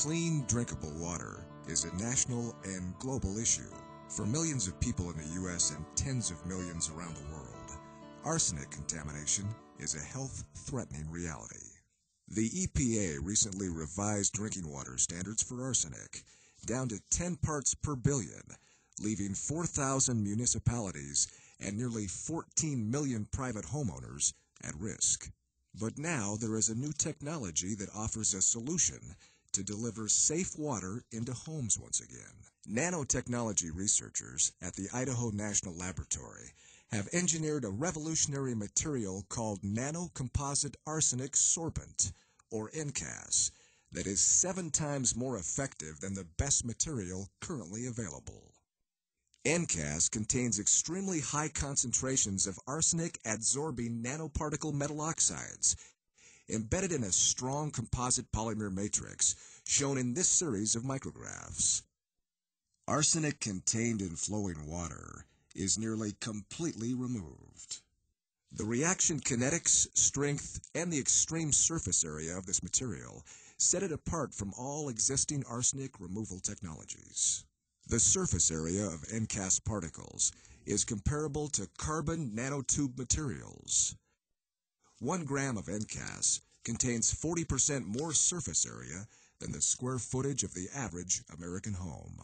Clean, drinkable water is a national and global issue for millions of people in the U.S. and tens of millions around the world. Arsenic contamination is a health threatening reality. The EPA recently revised drinking water standards for arsenic down to 10 parts per billion, leaving 4,000 municipalities and nearly 14 million private homeowners at risk. But now there is a new technology that offers a solution to deliver safe water into homes once again. Nanotechnology researchers at the Idaho National Laboratory have engineered a revolutionary material called nanocomposite arsenic sorbent, or NCAS, that is seven times more effective than the best material currently available. NCAS contains extremely high concentrations of arsenic adsorbing nanoparticle metal oxides embedded in a strong composite polymer matrix shown in this series of micrographs. Arsenic contained in flowing water is nearly completely removed. The reaction kinetics, strength, and the extreme surface area of this material set it apart from all existing arsenic removal technologies. The surface area of NCAS particles is comparable to carbon nanotube materials. One gram of NCAS contains 40% more surface area than the square footage of the average American home.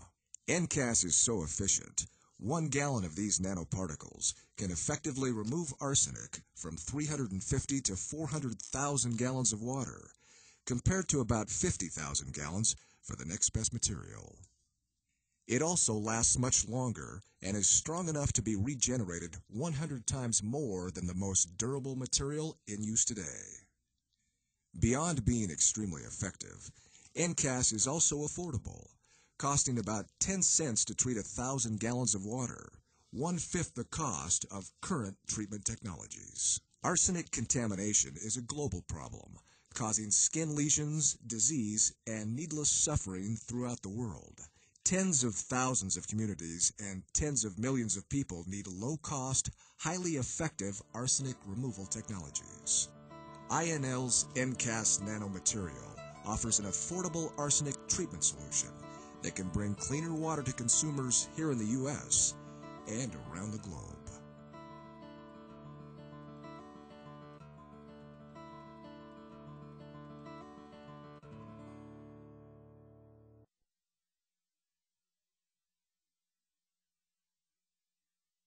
NCAS is so efficient, one gallon of these nanoparticles can effectively remove arsenic from 350 to 400,000 gallons of water, compared to about 50,000 gallons for the next best material. It also lasts much longer and is strong enough to be regenerated 100 times more than the most durable material in use today. Beyond being extremely effective, NCAS is also affordable, costing about 10 cents to treat a thousand gallons of water, one fifth the cost of current treatment technologies. Arsenic contamination is a global problem, causing skin lesions, disease, and needless suffering throughout the world. Tens of thousands of communities and tens of millions of people need low cost, highly effective arsenic removal technologies. INL's NCAS nanomaterial offers an affordable arsenic treatment solution that can bring cleaner water to consumers here in the U.S. and around the globe.